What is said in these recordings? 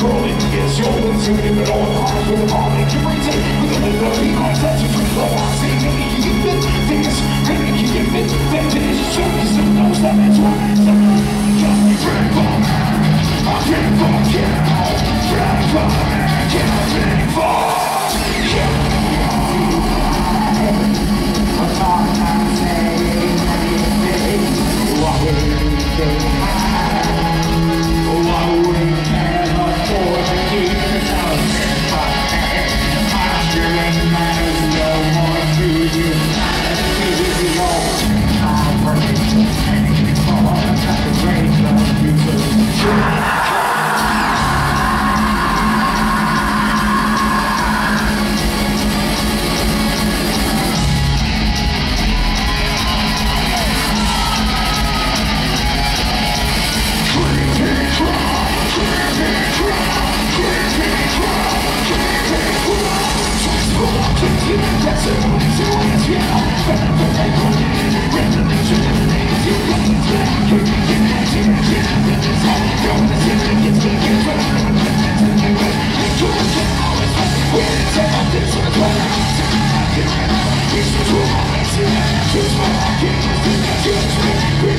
Crawling to get your wings, even if it all, with a heart, make you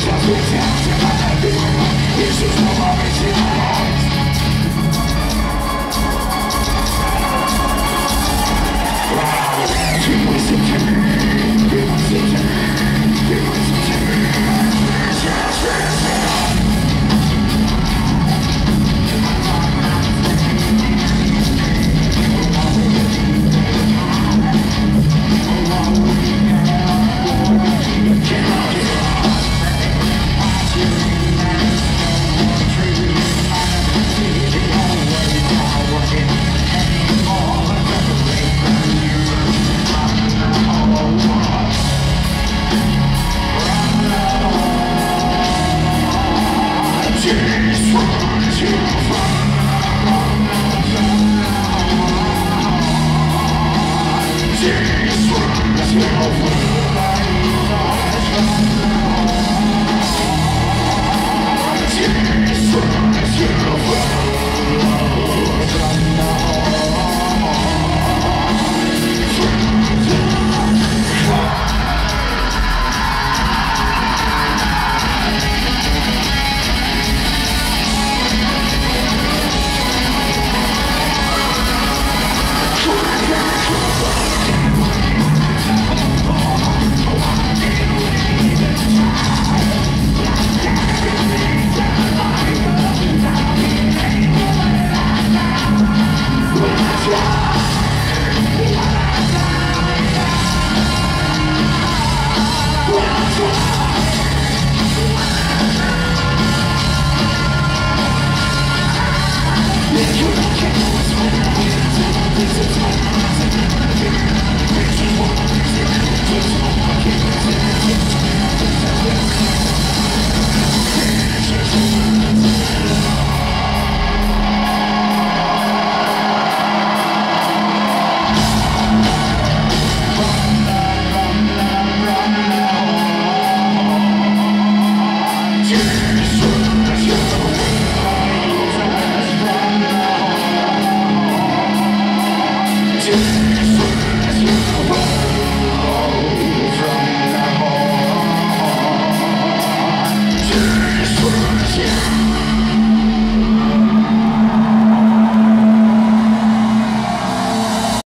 just reach out